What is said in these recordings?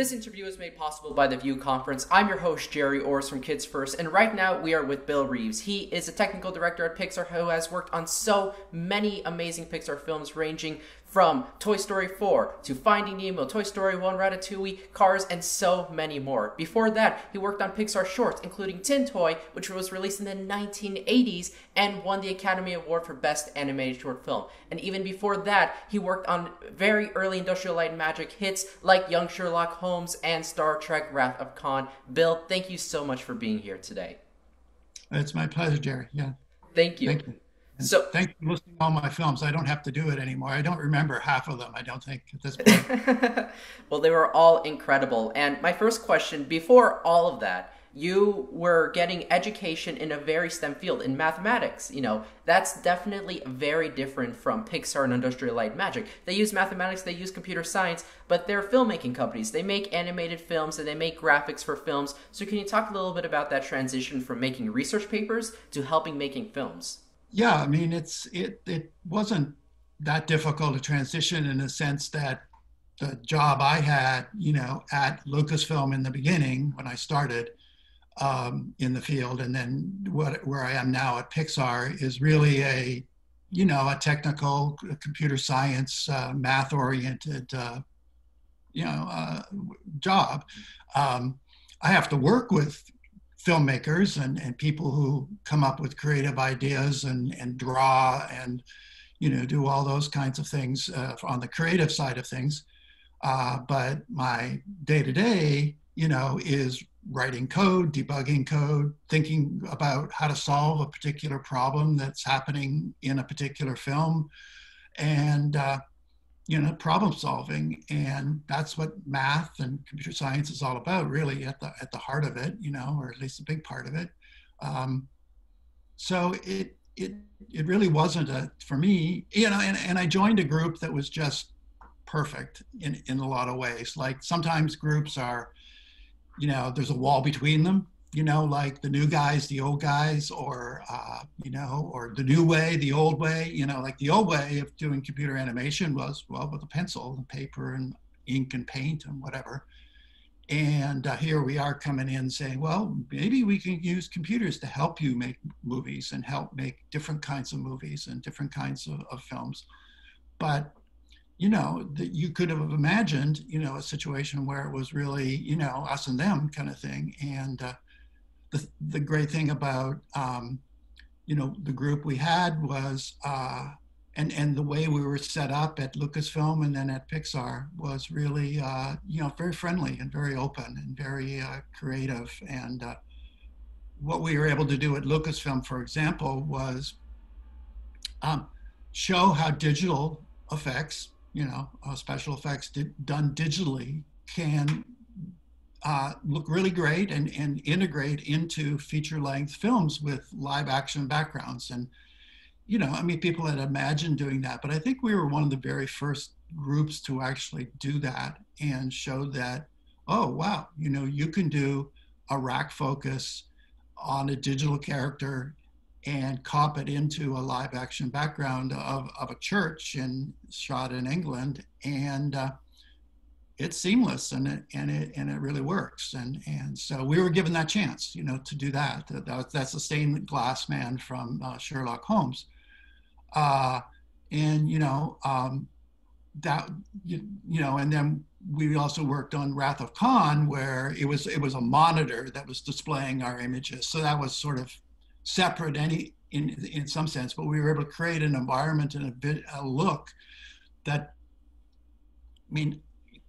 This interview is made possible by the View Conference. I'm your host, Gerry Orz from Kids First, and right now we are with Bill Reeves. He is a technical director at Pixar who has worked on so many amazing Pixar films, ranging from Toy Story 4 to Finding Nemo, Toy Story 1, Ratatouille, Cars, and so many more. Before that, he worked on Pixar shorts, including Tin Toy, which was released in the 1980s and won the Academy Award for Best Animated Short Film. And even before that, he worked on very early Industrial Light and Magic hits like Young Sherlock Holmes and Star Trek Wrath of Khan. Bill, thank you so much for being here today. It's my pleasure, Gerry. Yeah. Thank you. Thank you. So thank you for listening to all my films. I don't have to do it anymore. I don't remember half of them. I don't think at this point. well, they were all incredible. And my first question, before all of that, you were getting education in a very STEM field in mathematics. You know, that's definitely very different from Pixar and Industrial Light Magic. They use mathematics, they use computer science, but they're filmmaking companies. They make animated films and they make graphics for films. So, can you talk a little bit about that transition from making research papers to helping making films? Yeah, I mean, it's it it wasn't that difficult a transition in the sense that the job I had, you know, at Lucasfilm in the beginning when I started um, in the field, and then what where I am now at Pixar is really a, you know, a technical, computer science, uh, math oriented, uh, you know, uh, job. Um, I have to work with filmmakers and, and people who come up with creative ideas and, and draw and you know do all those kinds of things uh, on the creative side of things. Uh, but my day to day you know is writing code debugging code thinking about how to solve a particular problem that's happening in a particular film. And uh, you know problem solving and that's what math and computer science is all about really at the at the heart of it you know or at least a big part of it. Um, so it it it really wasn't a for me you know and, and i joined a group that was just perfect in in a lot of ways. Like sometimes groups are you know there's a wall between them you know, like the new guys, the old guys, or, uh, you know, or the new way, the old way, you know, like the old way of doing computer animation was, well, with a pencil and paper and ink and paint and whatever. And uh, here we are coming in saying, well, maybe we can use computers to help you make movies and help make different kinds of movies and different kinds of, of films. But you know that you could have imagined you know a situation where it was really you know us and them kind of thing and uh, the, the great thing about um, you know the group we had was uh, and and the way we were set up at Lucasfilm and then at Pixar was really uh, you know very friendly and very open and very uh, creative. And uh, what we were able to do at Lucasfilm, for example, was um, show how digital effects, you know, uh, special effects done digitally can uh, look really great and, and integrate into feature length films with live action backgrounds. And, you know, I mean, people had imagined doing that, but I think we were one of the very first groups to actually do that and show that, oh, wow, you know, you can do a rack focus on a digital character and cop it into a live action background of, of a church and shot in England. And, uh, it's seamless and it and it and it really works. And and so we were given that chance you know to do that, that that's the stained glass man from uh, sherlock holmes. Uh, and you know um, that you, you know and then we also worked on wrath of khan where it was it was a monitor that was displaying our images. So that was sort of separate any in in some sense but we were able to create an environment and a bit a look that I mean,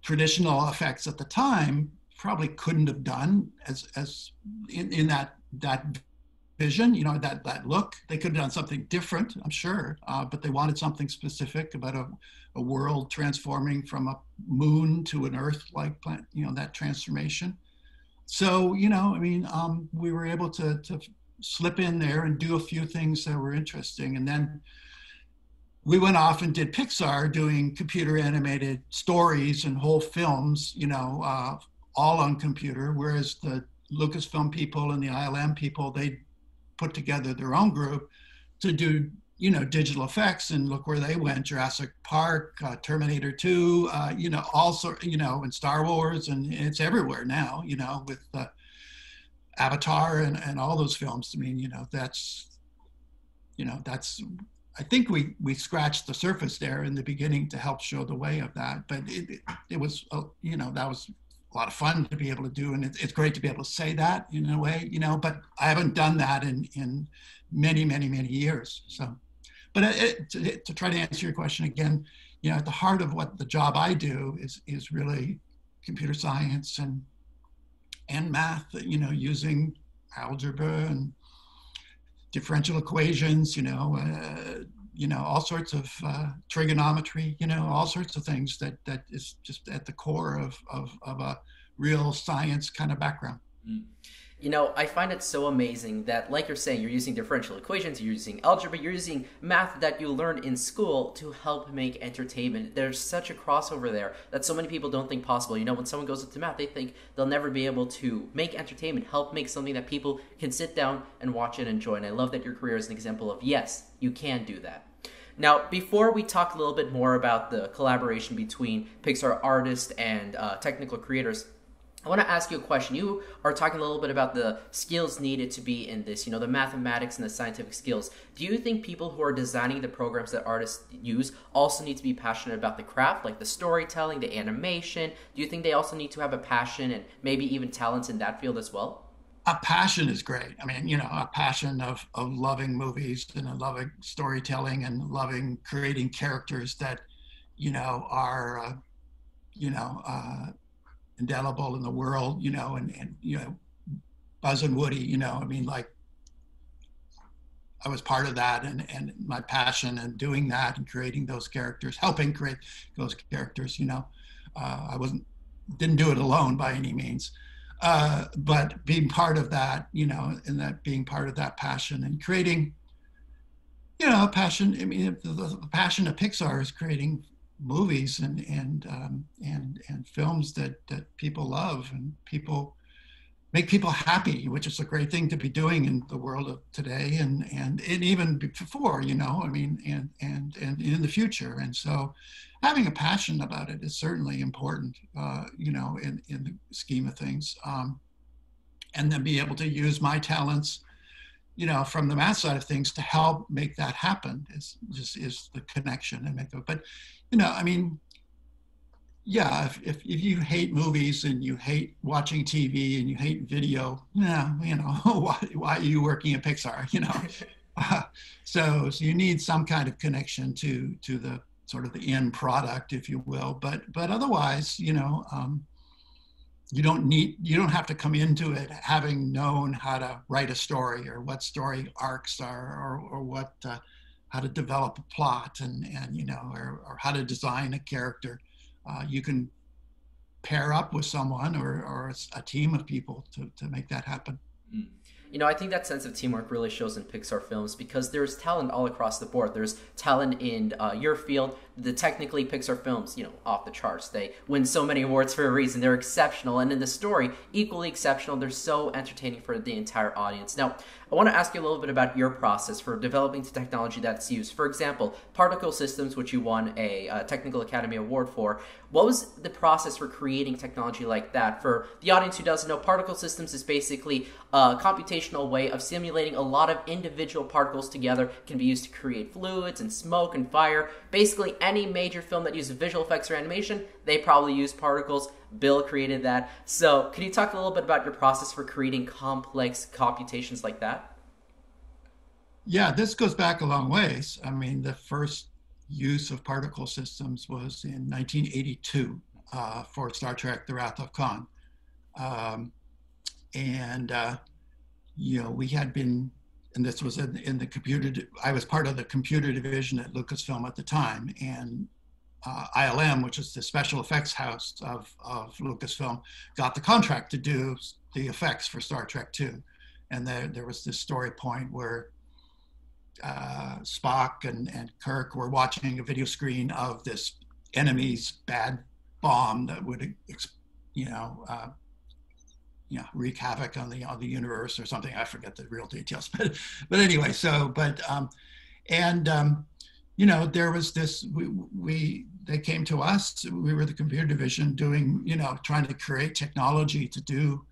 traditional effects at the time probably couldn't have done as as in, in that that vision you know that that look. They could have done something different i'm sure uh, but they wanted something specific about a, a world transforming from a moon to an earth like planet you know that transformation. So you know i mean um, we were able to to slip in there and do a few things that were interesting. And then we went off and did Pixar doing computer animated stories and whole films, you know, uh, all on computer, whereas the Lucasfilm people and the ILM people, they put together their own group to do you know, digital effects, and look where they went: Jurassic Park, uh, Terminator 2, uh, you know, also, you know, and Star Wars, and it's everywhere now. You know, with uh, Avatar and and all those films. I mean, you know, that's, you know, that's. I think we we scratched the surface there in the beginning to help show the way of that, but it it, it was, uh, you know, that was a lot of fun to be able to do, and it's great to be able to say that in a way, you know. But I haven't done that in in many, many, many years. So but it, to, to, try to answer your question again, you know, at the heart of what the job I do is is really computer science and and math. You know, using algebra and differential equations. You know, uh, you know, all sorts of uh, trigonometry. You know, all sorts of things that that is just at the core of of, of a real science kind of background. Mm you know, I find it so amazing that, like you're saying, you're using differential equations, you're using algebra, you're using math that you learned in school to help make entertainment. There's such a crossover there that so many people don't think possible. You know, when someone goes into math, they think they'll never be able to make entertainment, help make something that people can sit down and watch and enjoy. And I love that your career is an example of yes, you can do that. Now, before we talk a little bit more about the collaboration between Pixar artists and uh, technical creators, I want to ask you a question. You are talking a little bit about the skills needed to be in this, you know, the mathematics and the scientific skills. Do you think people who are designing the programs that artists use also need to be passionate about the craft, like the storytelling, the animation? Do you think they also need to have a passion and maybe even talents in that field as well? A passion is great. I mean, you know, a passion of, of loving movies and loving storytelling and loving creating characters that, you know, are, uh, you know, uh, indelible in the world, you know, and, and you know, Buzz and Woody, you know, I mean, like I was part of that and, and my passion and doing that and creating those characters, helping create those characters, you know, uh, I wasn't, didn't do it alone by any means. Uh, but being part of that, you know, and that being part of that passion and creating, you know, a passion. I mean, the, the passion of Pixar is creating movies and and um, and and films that that people love and people make people happy, which is a great thing to be doing in the world of today and and, and even before, you know, I mean, and and and in the future. And so, having a passion about it is certainly important, uh, you know, in in the scheme of things. Um, and then be able to use my talents you know, from the math side of things to help make that happen is just is the connection and make it. But you know, I mean, yeah, if, if, if you hate movies and you hate watching TV and you hate video, yeah, you know, why, why are you working at Pixar? You know, uh, so so you need some kind of connection to to the sort of the end product, if you will. But but otherwise, you know, um, you don't need you don't have to come into it having known how to write a story or what story arcs are or or what. Uh, how to develop a plot and, and you know, or, or how to design a character. Uh, you can pair up with someone or, or a team of people to, to make that happen. Mm. You know, I think that sense of teamwork really shows in Pixar films because there's talent all across the board. There's talent in uh, your field, the technically Pixar films, you know, off the charts. They win so many awards for a reason. They're exceptional, and in the story, equally exceptional. They're so entertaining for the entire audience. Now, I want to ask you a little bit about your process for developing the technology that's used. For example, particle systems, which you won a uh, Technical Academy Award for. What was the process for creating technology like that? For the audience who doesn't know, particle systems is basically a computational way of simulating a lot of individual particles together. can be used to create fluids and smoke and fire. Basically, any major film that uses visual effects or animation, they probably use particles. Bill created that. So, can you talk a little bit about your process for creating complex computations like that? Yeah, this goes back a long ways. I mean, the first use of particle systems was in 1982 uh, for Star Trek: The Wrath of Khan, um, and uh, you know we had been, and this was in, in the computer. I was part of the computer division at Lucasfilm at the time, and uh, ILM, which is the special effects house of, of Lucasfilm, got the contract to do the effects for Star Trek II. And there, there was this story point where uh, Spock and, and Kirk were watching a video screen of this enemy's bad bomb that would, you know, uh, you know, wreak havoc on the on the universe or something. I forget the real details, but but anyway. So, but um, And um, you know, there was this. We, we they came to us. We were the computer division doing, you know, trying to create technology to do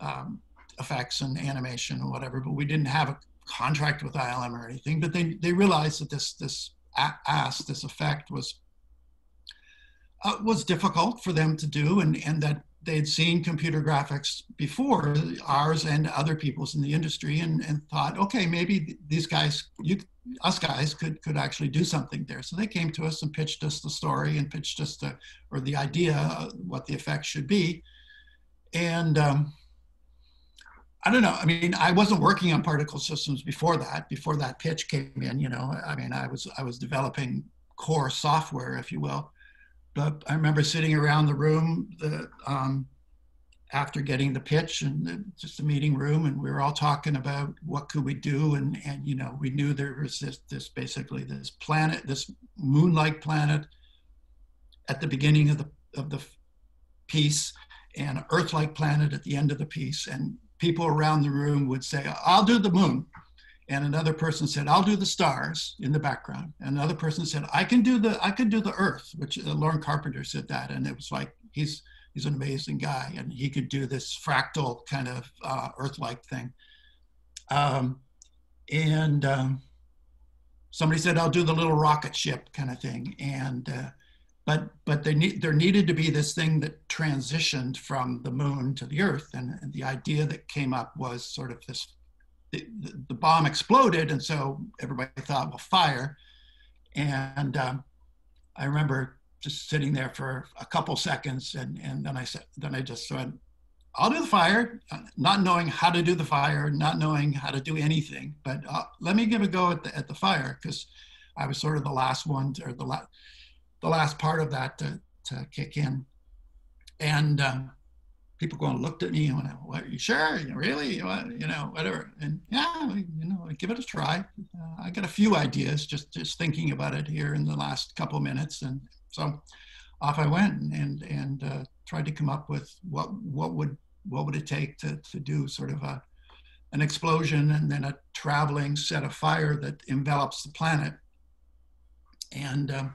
um, effects and animation and whatever. But we didn't have a contract with ILM or anything. But they they realized that this this ask, this effect was uh, was difficult for them to do, and and that they'd seen computer graphics before, ours and other people's in the industry, and, and thought, okay, maybe these guys, you, us guys, could could actually do something there. So they came to us and pitched us the story and pitched us the or the idea what the effect should be, and. Um, I don't know. I mean, I wasn't working on particle systems before that. Before that pitch came in, you know, I mean, I was I was developing core software, if you will, but I remember sitting around the room the, um, after getting the pitch and just a meeting room, and we were all talking about what could we do, and and you know we knew there was this this basically this planet, this moon-like planet, at the beginning of the of the piece, and Earth-like planet at the end of the piece, and people around the room would say, "I'll do the moon," and another person said i'll do the stars in the background. And another person said i can do the i can do the earth which uh, loren carpenter said that. And it was like he's he's an amazing guy and he could do this fractal kind of uh, earth-like thing. Um, and um, somebody said i'll do the little rocket ship kind of thing. And uh, but but they need, there needed to be this thing that transitioned from the moon to the earth. And, and the idea that came up was sort of this the, the bomb exploded, and so everybody thought, well, fire. And um, I remember just sitting there for a couple seconds, and and then I said, then I just said, I'll do the fire, not knowing how to do the fire, not knowing how to do anything, but uh, let me give a go at the at the fire because I was sort of the last one to, or the last the last part of that to to kick in, and. Um, people going and looked at me and went, "What? Are you sure? Really? You know, whatever." And yeah, you know, give it a try. Uh, I got a few ideas just just thinking about it here in the last couple minutes, and so off I went and and uh, tried to come up with what what would what would it take to to do sort of a an explosion and then a traveling set of fire that envelops the planet. And um,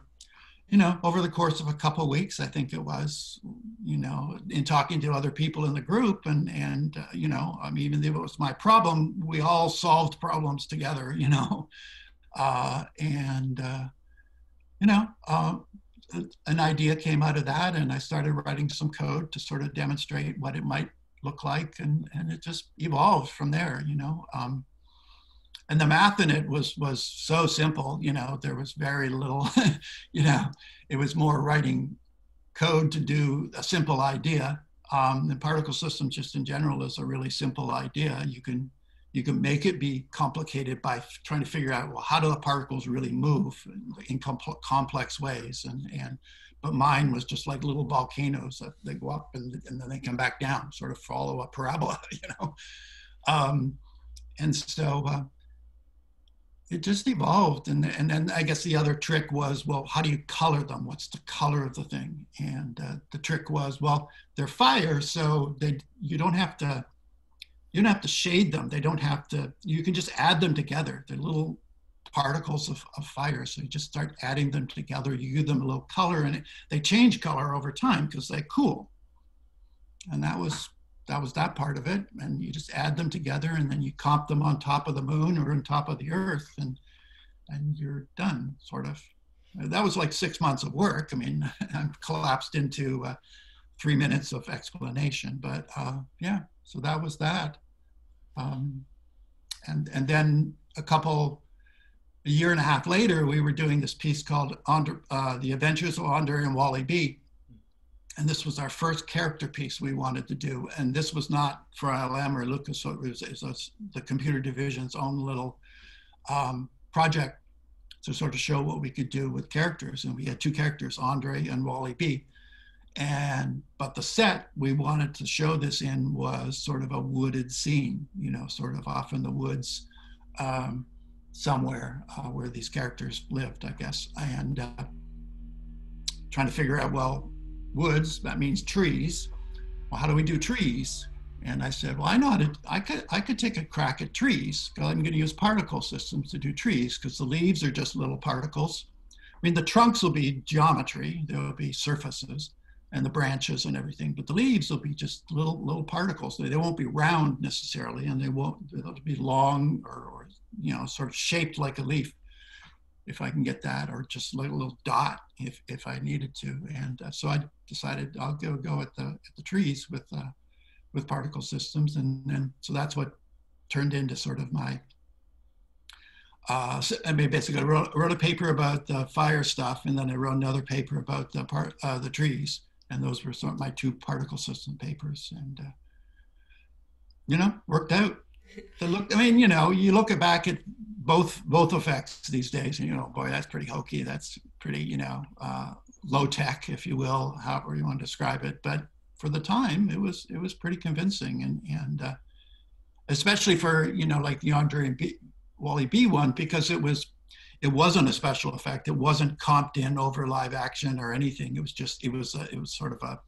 you know, over the course of a couple of weeks, I think it was, you know, in talking to other people in the group, and and uh, you know, I mean, even though it was my problem, we all solved problems together, you know, uh, and uh, you know, uh, an idea came out of that, and I started writing some code to sort of demonstrate what it might look like, and and it just evolved from there, you know. Um, and the math in it was was so simple you know there was very little you know it was more writing code to do a simple idea. Um, the particle system just in general is a really simple idea. You can you can make it be complicated by trying to figure out well how do the particles really move in complex ways? And and but mine was just like little volcanoes that they go up and, and then they come back down sort of follow a parabola you know? Um, and so uh, it just evolved. And and then i guess the other trick was well how do you color them? What's the color of the thing? And uh, the trick was well they're fire so they you don't have to you don't have to shade them. They don't have to you can just add them together. They're little particles of, of fire. So you just start adding them together. You give them a little color and it, they change color over time because they cool. And that was that was that part of it. And you just add them together and then you comp them on top of the moon or on top of the earth and and you're done, sort of. That was like six months of work. I mean, I'm collapsed into uh, three minutes of explanation, but uh, yeah, so that was that. Um, and and then a couple, a year and a half later, we were doing this piece called Andre, uh, "The Adventures of Andre and Wally B." and this was our first character piece we wanted to do. And this was not for ILM or Lucas, so it was, it was the computer division's own little um, project to sort of show what we could do with characters. And we had two characters, Andre and Wally B. And but the set we wanted to show this in was sort of a wooded scene, you know, sort of off in the woods um, somewhere uh, where these characters lived, I guess. And uh, trying to figure out, well, woods, that means trees. Well, how do we do trees? And I said, well, I know how to, I could, I could take a crack at trees. I'm going to use particle systems to do trees because the leaves are just little particles. I mean, the trunks will be geometry. There will be surfaces and the branches and everything, but the leaves will be just little, little particles. They, they won't be round necessarily, and they won't, they'll be long or, or, you know, sort of shaped like a leaf if I can get that, or just like a little dot if, if I needed to. And uh, so I decided I'll go, go at the, at the trees with, uh, with particle systems. And, then so that's what turned into sort of my, uh, so, I mean, basically I wrote, wrote, a paper about the fire stuff, and then I wrote another paper about the part, uh, the trees. And those were sort of my two particle system papers. And, uh, you know, worked out. Look, I mean, you know, you look back at both both effects these days, and you know, boy, that's pretty hokey. That's pretty, you know, uh, low tech, if you will, however you want to describe it. But for the time, it was it was pretty convincing, and and uh, especially for you know like the Andre and B, Wally B one because it was it wasn't a special effect. It wasn't comped in over live action or anything. It was just it was a, it was sort of a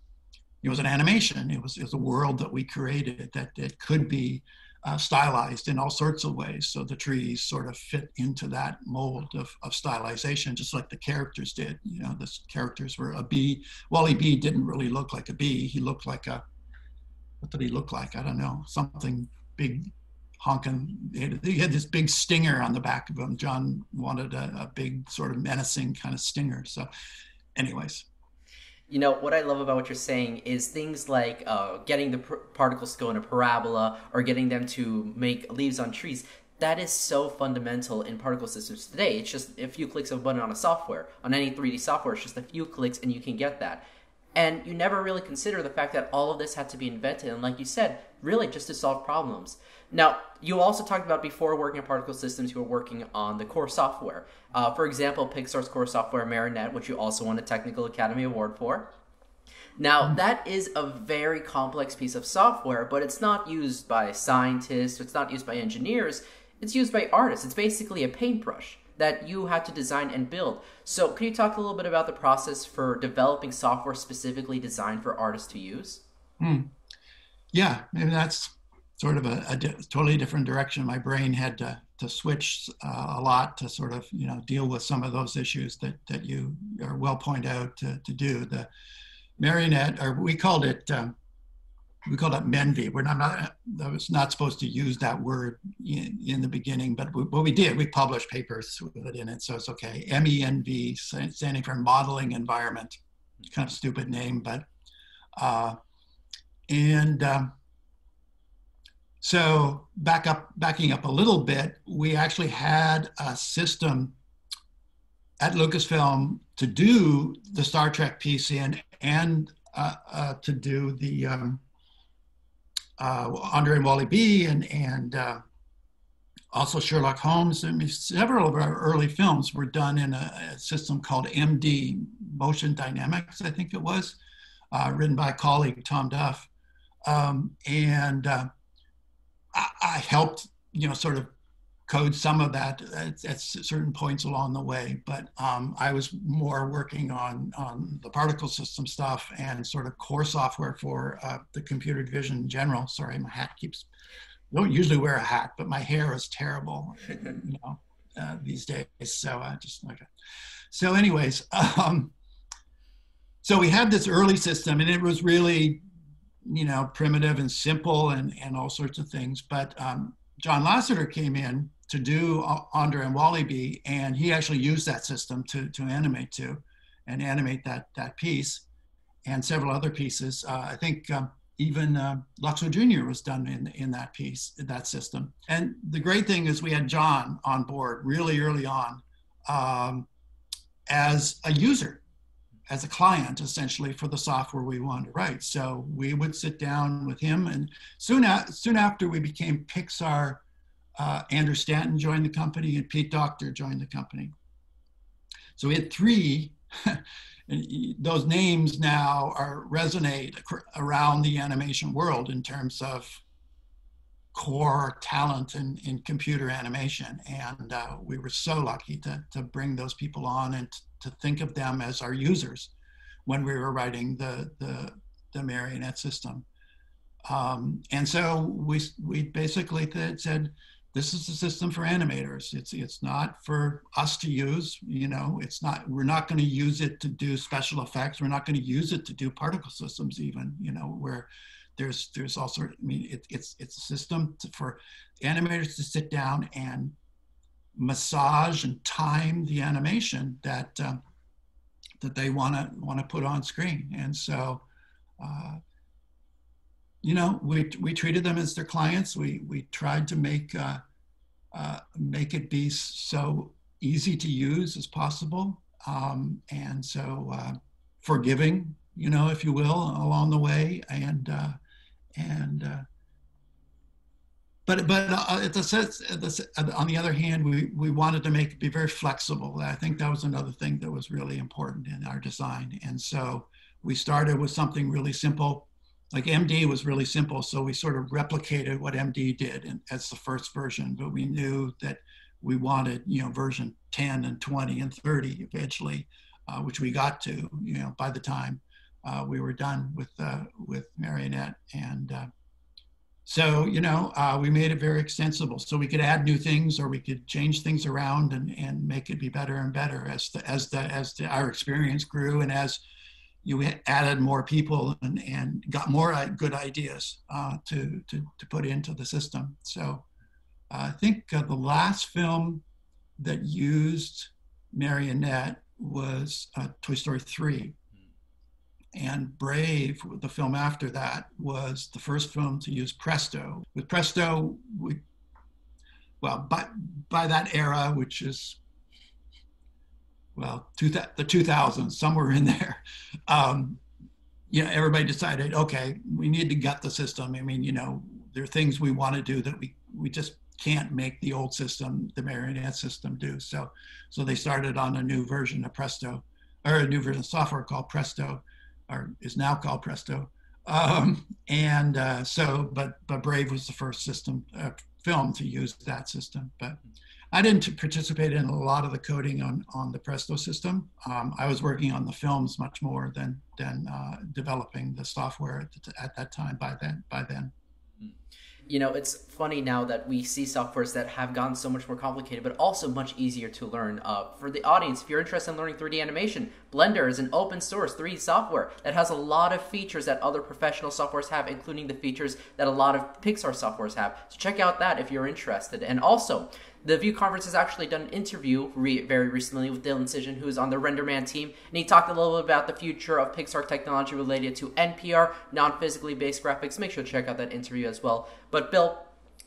it was an animation. It was it was a world that we created that it could be uh, stylized in all sorts of ways. So the trees sort of fit into that mold of, of stylization, just like the characters did. You know, the characters were a bee. Wally B didn't really look like a bee. He looked like a, what did he look like? I don't know, something big, honking. He had, he had this big stinger on the back of him. John wanted a, a big sort of menacing kind of stinger. So, anyways, you know what I love about what you're saying is things like uh, getting the particles to go in a parabola or getting them to make leaves on trees. That is so fundamental in particle systems today. It's just a few clicks of a button on a software. On any 3D software, it's just a few clicks and you can get that. And you never really consider the fact that all of this had to be invented, and like you said, really just to solve problems. Now, you also talked about before working on particle systems, you were working on the core software. Uh, for example, Pixar's core software, Marionette, which you also won a Technical Academy Award for. Now, that is a very complex piece of software, but it's not used by scientists, it's not used by engineers, it's used by artists. It's basically a paintbrush that you had to design and build. So, can you talk a little bit about the process for developing software specifically designed for artists to use? Hmm. Yeah, maybe that's sort of a, a di- totally different direction. My brain had to, to switch uh, a lot to sort of you know deal with some of those issues that that you are well pointed out to, to do. The marionette, or we called it. Um, we called it Menvi. We're not, not I was not supposed to use that word in, in the beginning, but we, what we did, we published papers with it in it, so it's okay. MENV, standing for Modeling Environment. Kind of stupid name, but uh, and um, so back up, backing up a little bit, we actually had a system at Lucasfilm to do the Star Trek piece in and uh, uh, to do the um, uh, Andre and Wally B and, and uh, also Sherlock Holmes. I mean, several of our early films were done in a, a system called MD, Motion Dynamics, I think it was, uh, written by a colleague, Tom Duff. Um, and uh, I, I, helped, you know, sort of code some of that at, at certain points along the way. But um, I was more working on, on the particle system stuff and sort of core software for uh, the computer division in general. Sorry, my hat keeps, I don't usually wear a hat, but my hair is terrible, you know, uh, these days. So I just like it. So anyways, um, so we had this early system and it was really, you know, primitive and simple and, and all sorts of things. But um, John Lasseter came in to do Andre and Wally B, and he actually used that system to, to animate to and animate that, that piece and several other pieces. Uh, I think um, even uh, Luxo Jr. was done in, in that piece, in that system. And the great thing is we had John on board really early on um, as a user, as a client essentially for the software we wanted to write. So we would sit down with him and soon, a- soon after we became Pixar uh, Andrew Stanton joined the company and Pete Docter joined the company. So we had three. and those names now are resonate around the animation world in terms of core talent in, in computer animation. And uh, we were so lucky to, to bring those people on and to think of them as our users when we were writing the, the, the marionette system. Um, and so we we basically said this is a system for animators. It's it's not for us to use. You know, it's not. We're not going to use it to do special effects. We're not going to use it to do particle systems. Even you know where there's there's also. I mean, it, it's it's a system to, for animators to sit down and massage and time the animation that um, that they want to want to put on screen. And so. Uh, you know, we, we treated them as their clients. We, we tried to make, uh, uh, make it be so easy to use as possible. Um, and so uh, forgiving, you know, if you will, along the way. And, uh, and, uh, but but uh, at the, on the other hand, we, we wanted to make be very flexible. I think that was another thing that was really important in our design. And so we started with something really simple like MD was really simple, so we sort of replicated what MD did in, as the first version, but we knew that we wanted, you know, version 10 and 20 and 30 eventually, uh, which we got to, you know, by the time uh, we were done with uh, with Marionette. And uh, so, you know, uh, we made it very extensible, so we could add new things or we could change things around and, and make it be better and better as the as the as the, our experience grew and as you added more people and, and got more uh, good ideas uh, to, to, to put into the system. So uh, I think uh, the last film that used Marionette was uh, Toy Story 3. And Brave, the film after that, was the first film to use Presto. With Presto, we, well, by, by that era, which is well, two th- the 2000s, somewhere in there, um, you know, everybody decided, okay, we need to gut the system. I mean, you know, there are things we want to do that we we just can't make the old system, the marionette system, do. So, so they started on a new version of Presto, or a new version of software called Presto, or is now called Presto. Um, and uh, so, but but Brave was the first system uh, film to use that system. But I didn't participate in a lot of the coding on, on the Presto system. Um, I was working on the films much more than than uh, developing the software at, at, that time. By then, by then. You know, it's funny now that we see softwares that have gotten so much more complicated, but also much easier to learn. Uh, for the audience, if you're interested in learning 3D animation, Blender is an open source 3D software that has a lot of features that other professional softwares have, including the features that a lot of Pixar softwares have. So check out that if you're interested. And also, the View Conference has actually done an interview re- very recently with Dylan Sisson, who is on the RenderMan team, and he talked a little bit about the future of Pixar technology related to NPR, non physically based graphics. Make sure to check out that interview as well. But, Bill,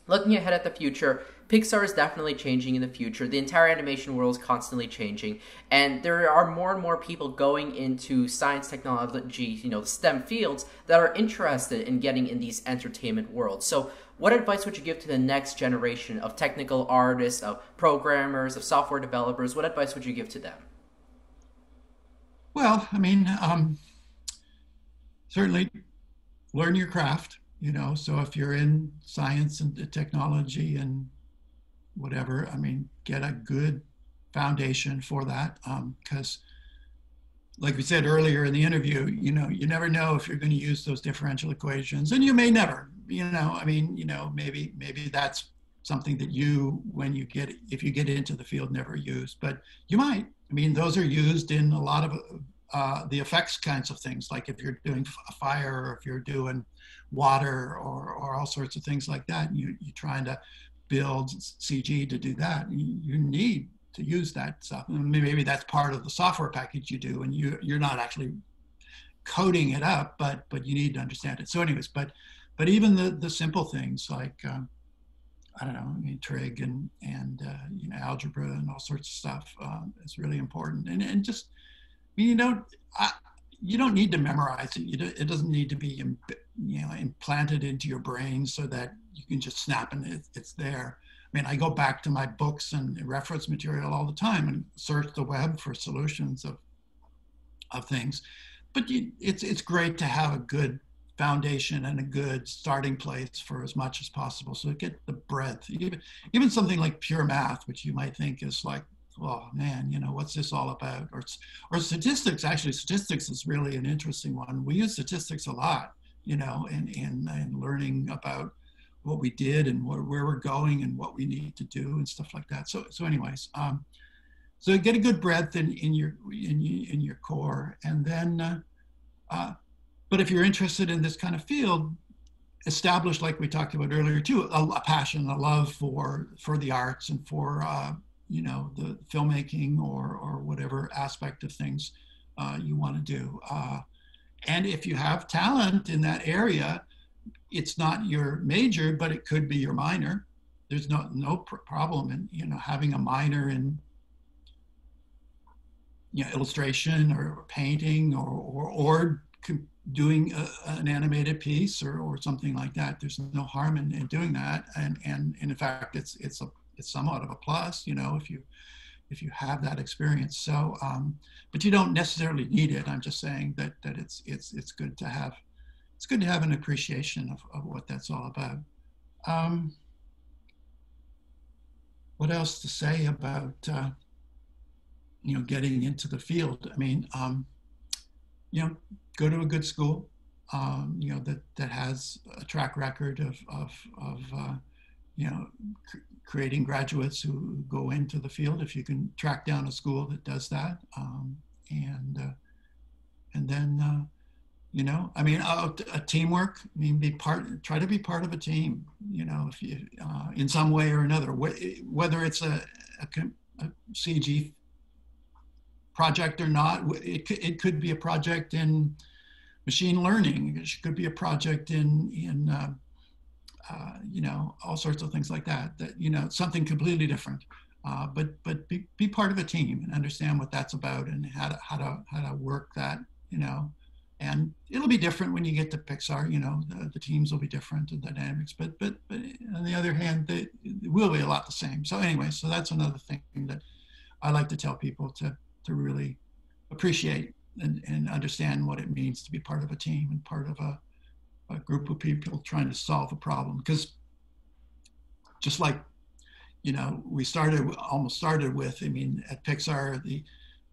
looking ahead at the future, Pixar is definitely changing in the future. The entire animation world is constantly changing, and there are more and more people going into science, technology, you know, STEM fields that are interested in getting in these entertainment worlds. So, what advice would you give to the next generation of technical artists, of programmers, of software developers? What advice would you give to them? Well, I mean, um, certainly learn your craft, you know. So if you're in science and technology and whatever, I mean, get a good foundation for that. Because, um, like we said earlier in the interview, you know, you never know if you're going to use those differential equations, and you may never you know, I mean, you know, maybe maybe that's something that you, when you get if you get into the field, never use, but you might. I mean, those are used in a lot of uh, the effects kinds of things, like if you're doing a fire or if you're doing water or, or all sorts of things like that. You, you're trying to build CG to do that. You, you need to use that stuff. Maybe that's part of the software package you do, and you you're not actually coding it up, but but you need to understand it. So, anyways, but but even the the simple things like um, I don't know, trig and and uh, you know algebra and all sorts of stuff um, is really important. And and just I mean, you don't I, you don't need to memorize it. Do, it doesn't need to be you know implanted into your brain so that you can just snap and it, it's there. I mean, I go back to my books and reference material all the time and search the web for solutions of of things. But you, it's it's great to have a good foundation and a good starting place for as much as possible. So get the breadth, even, even something like pure math, which you might think is like, oh man, you know, what's this all about? Or, or statistics, actually statistics is really an interesting one. We use statistics a lot, you know, in, and, and learning about what we did and where, where we're going and what we need to do and stuff like that. So, so anyways, um, so get a good breadth in, in your in, in your core, and then, uh, uh, but if you're interested in this kind of field, establish like we talked about earlier too, a, a passion, a love for for the arts and for uh, you know the filmmaking or or whatever aspect of things uh, you want to do. Uh, and if you have talent in that area, it's not your major, but it could be your minor. There's no no pr- problem in you know having a minor in you know, illustration or painting or or, or doing a, an animated piece or, or something like that. There's no harm in, in doing that, and, and and in fact, it's it's a it's somewhat of a plus, you know, if you if you have that experience. So, um, but you don't necessarily need it. I'm just saying that that it's it's it's good to have it's good to have an appreciation of, of what that's all about. Um, what else to say about uh, you know getting into the field? I mean, um, you know, go to a good school, um, you know that that has a track record of of of uh, you know c- creating graduates who go into the field. If you can track down a school that does that, um, and uh, and then uh, you know, I mean, a, teamwork. I mean, be part. Try to be part of a team. You know, if you uh, in some way or another, whether it's a, a, a CG project or not. It, it could be a project in machine learning. It could be a project in in uh, uh, you know all sorts of things like that. That you know something completely different. Uh, but but be, be part of a team and understand what that's about and how to how to how to work that. You know, and it'll be different when you get to Pixar. You know, the, the teams will be different, the dynamics. But but but on the other hand, they, it will be a lot the same. So anyway, so that's another thing that I like to tell people to to really appreciate and, and understand what it means to be part of a team and part of a, a group of people trying to solve a problem. Because just like, you know, we started almost started with, I mean, at Pixar, the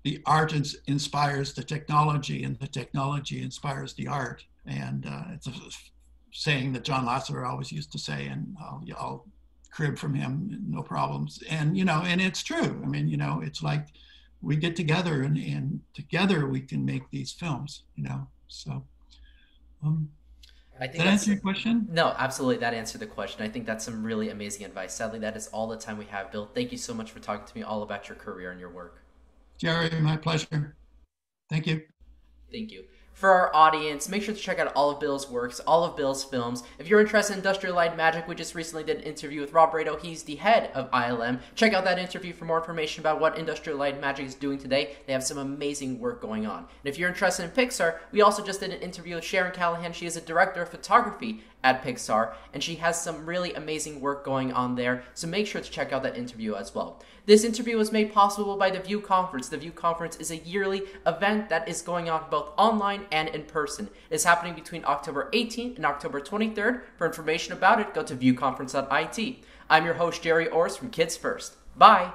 the art inspires the technology and the technology inspires the art. And uh, it's a saying that John Lasseter always used to say, and I'll, I'll crib from him, no problems. And, you know, and it's true. I mean, you know, it's like, we get together and, and together we can make these films, you know. So um, I think that answer your question? No, absolutely. That answered the question. I think that's some really amazing advice. Sadly, that is all the time we have, Bill. Thank you so much for talking to me all about your career and your work. Gerry, my pleasure. Thank you. Thank you for our audience, make sure to check out all of Bill's works, all of Bill's films. If you're interested in Industrial Light Magic, we just recently did an interview with Rob Bredow. He's the head of ILM. Check out that interview for more information about what Industrial Light Magic is doing today. They have some amazing work going on. And if you're interested in Pixar, we also just did an interview with Sharon Calahan. She is a director of photography at Pixar, and she has some really amazing work going on there. So make sure to check out that interview as well. This interview was made possible by the View Conference. The View Conference is a yearly event that is going on both online and in person. It is happening between October 18th and October 23rd. For information about it, go to viewconference.it. I'm your host, Gerry Orz from Kids First. Bye.